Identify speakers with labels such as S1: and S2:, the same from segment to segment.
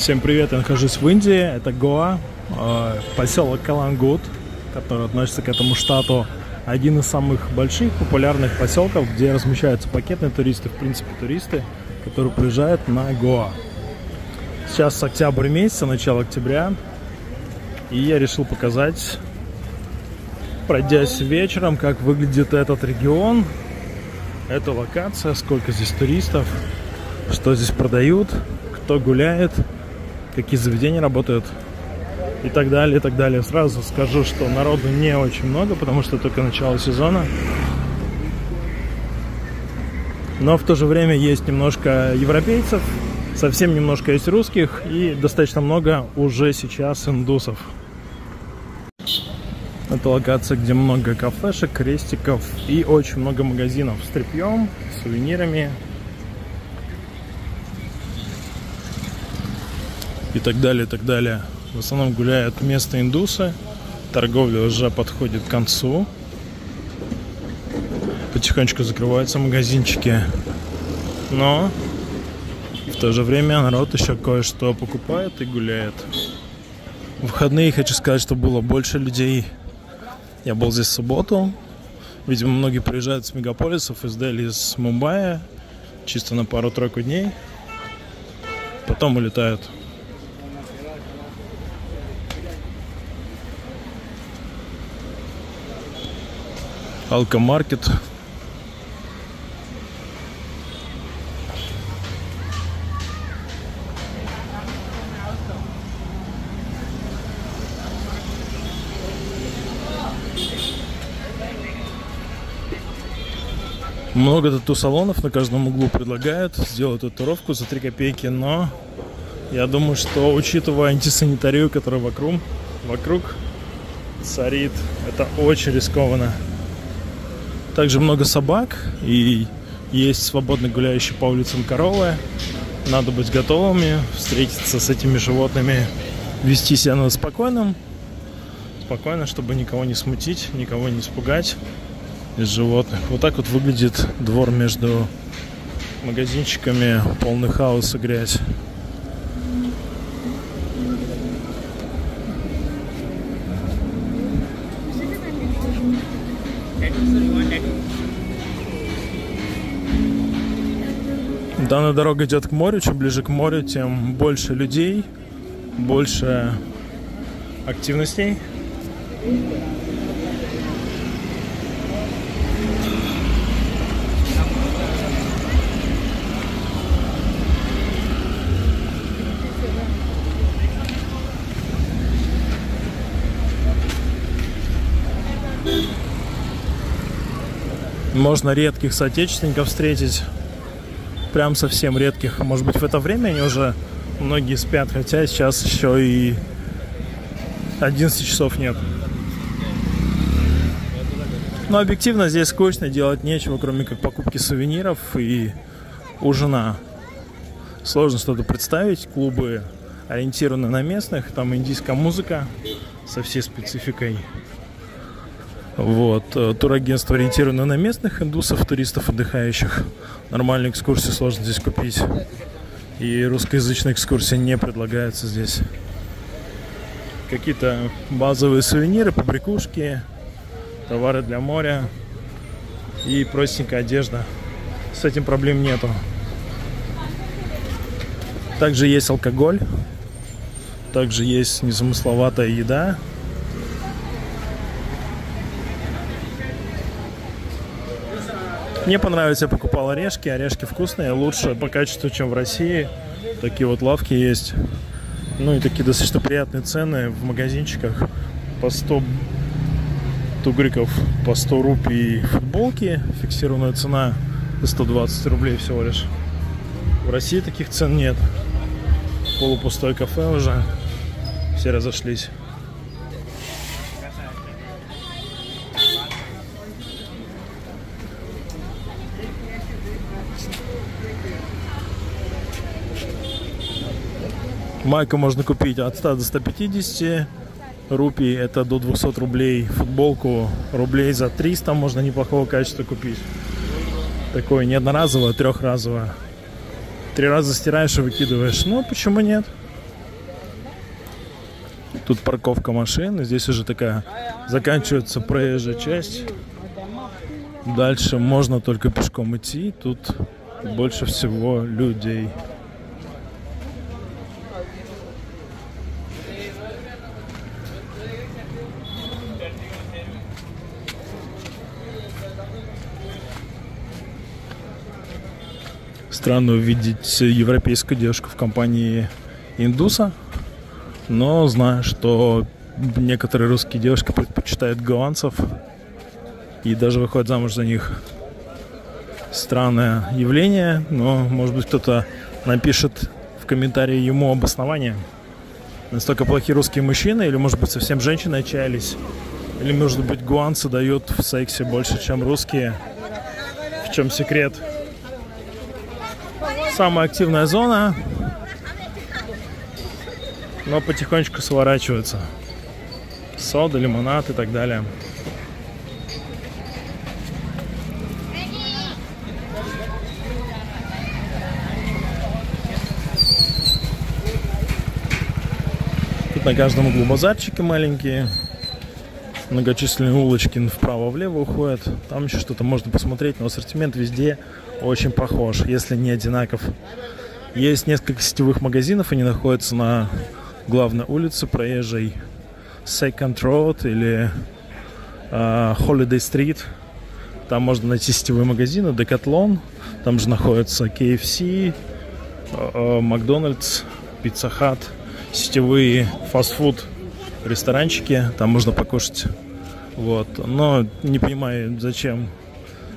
S1: Всем привет, я нахожусь в Индии, это Гоа, э, поселок Калангут, который относится к этому штату. Один из самых больших популярных поселков, где размещаются пакетные туристы, в принципе туристы, которые приезжают на Гоа. Сейчас октябрь месяц, начало октября, и я решил показать, пройдясь вечером, как выглядит этот регион, эта локация, сколько здесь туристов, что здесь продают, кто гуляет, какие заведения работают и так далее, и так далее. Сразу скажу, что народу не очень много, потому что только начало сезона. Но в то же время есть немножко европейцев, совсем немножко есть русских и достаточно много уже сейчас индусов. Это локация, где много кафешек, крестиков и очень много магазинов с тряпьем, сувенирами, и так далее, и так далее. В основном гуляют местные индусы. Торговля уже подходит к концу. Потихонечку закрываются магазинчики. Но в то же время народ еще кое-что покупает и гуляет. В выходные хочу сказать, что было больше людей. Я был здесь в субботу. Видимо, многие приезжают с мегаполисов, из Дели, из Мумбаи. Чисто на пару-тройку дней. Потом улетают. Алкомаркет. Много тату-салонов на каждом углу предлагают сделать татуировку за 3 копейки, но я думаю, что учитывая антисанитарию, которая вокруг, вокруг царит, это очень рискованно. Также много собак и есть свободно гуляющие по улицам коровы. Надо быть готовыми встретиться с этими животными, вести себя надо спокойным, спокойно, чтобы никого не смутить, никого не испугать из животных. Вот так вот выглядит двор между магазинчиками, полный хаос и грязь. Данная дорога идет к морю. Чем ближе к морю, тем больше людей, больше активностей. Можно редких соотечественников встретить прям совсем редких. Может быть, в это время они уже многие спят, хотя сейчас еще и 11 часов нет. Но объективно здесь скучно, делать нечего, кроме как покупки сувениров и ужина. Сложно что-то представить. Клубы ориентированы на местных, там индийская музыка со всей спецификой. Вот. Э, турагентство ориентировано на местных индусов, туристов, отдыхающих. Нормальные экскурсии сложно здесь купить. И русскоязычные экскурсии не предлагаются здесь. Какие-то базовые сувениры, побрякушки, товары для моря и простенькая одежда. С этим проблем нету. Также есть алкоголь. Также есть незамысловатая еда. Мне понравилось, я покупал орешки. Орешки вкусные, лучше по качеству, чем в России. Такие вот лавки есть. Ну и такие достаточно приятные цены в магазинчиках. По 100 тугриков, по 100 рупий футболки. Фиксированная цена 120 рублей всего лишь. В России таких цен нет. Полупустое кафе уже. Все разошлись. Майку можно купить от 100 до 150 рупий, это до 200 рублей. Футболку рублей за 300 можно неплохого качества купить. Такое не одноразовое, а трехразовое. Три раза стираешь и выкидываешь. Ну, почему нет? Тут парковка машин, здесь уже такая заканчивается проезжая часть. Дальше можно только пешком идти, тут больше всего людей. Странно увидеть европейскую девушку в компании индуса, но знаю, что некоторые русские девушки предпочитают голландцев и даже выходят замуж за них. Странное явление, но, может быть, кто-то напишет в комментарии ему обоснование. Настолько плохие русские мужчины, или, может быть, совсем женщины отчаялись, или, может быть, гуанцы дают в сексе больше, чем русские. В чем секрет? Самая активная зона, но потихонечку сворачиваются. Сода, лимонад и так далее. Тут на каждом углу базарчики маленькие. Многочисленные улочки вправо-влево уходят. Там еще что-то можно посмотреть, но ассортимент везде очень похож, если не одинаков. Есть несколько сетевых магазинов, они находятся на главной улице проезжей Second Road или uh, Holiday Street. Там можно найти сетевые магазины, Decathlon, там же находятся KFC, uh, Макдональдс, Pizza Hut, сетевые фастфуд ресторанчики, там можно покушать. Вот. Но не понимаю, зачем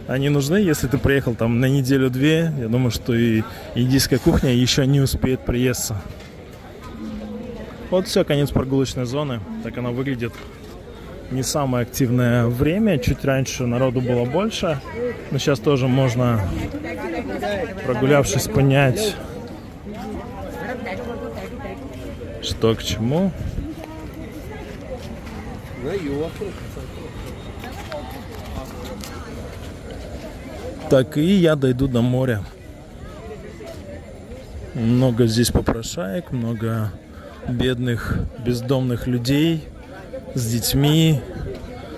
S1: они нужны, если ты приехал там на неделю-две. Я думаю, что и индийская кухня еще не успеет приесться. Вот все, конец прогулочной зоны. Так она выглядит. Не самое активное время. Чуть раньше народу было больше. Но сейчас тоже можно, прогулявшись, понять, что к чему. Так, и я дойду до моря. Много здесь попрошаек, много бедных, бездомных людей с детьми,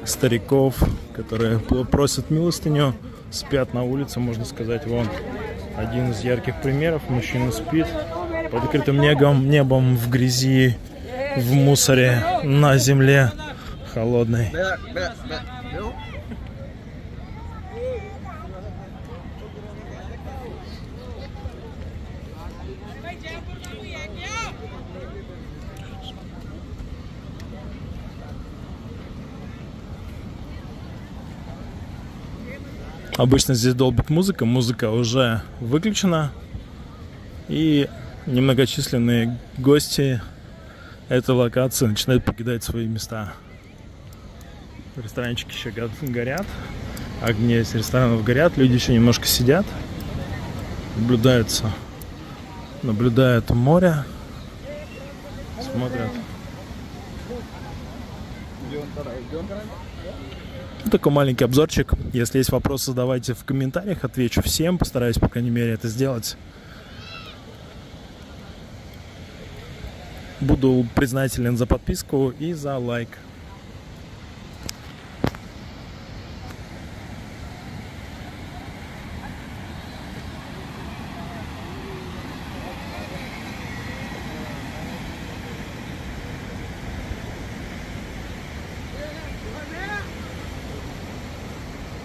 S1: стариков, которые просят милостыню, спят на улице, можно сказать, вон один из ярких примеров. Мужчина спит под открытым небом, небом в грязи, в мусоре, на земле холодной. Обычно здесь долбит музыка, музыка уже выключена. И немногочисленные гости этой локации начинают покидать свои места. Ресторанчики еще горят, огни из ресторанов горят, люди еще немножко сидят, наблюдаются, наблюдают море, смотрят. Такой маленький обзорчик. Если есть вопросы, задавайте в комментариях, отвечу всем. Постараюсь, по крайней мере, это сделать. Буду признателен за подписку и за лайк.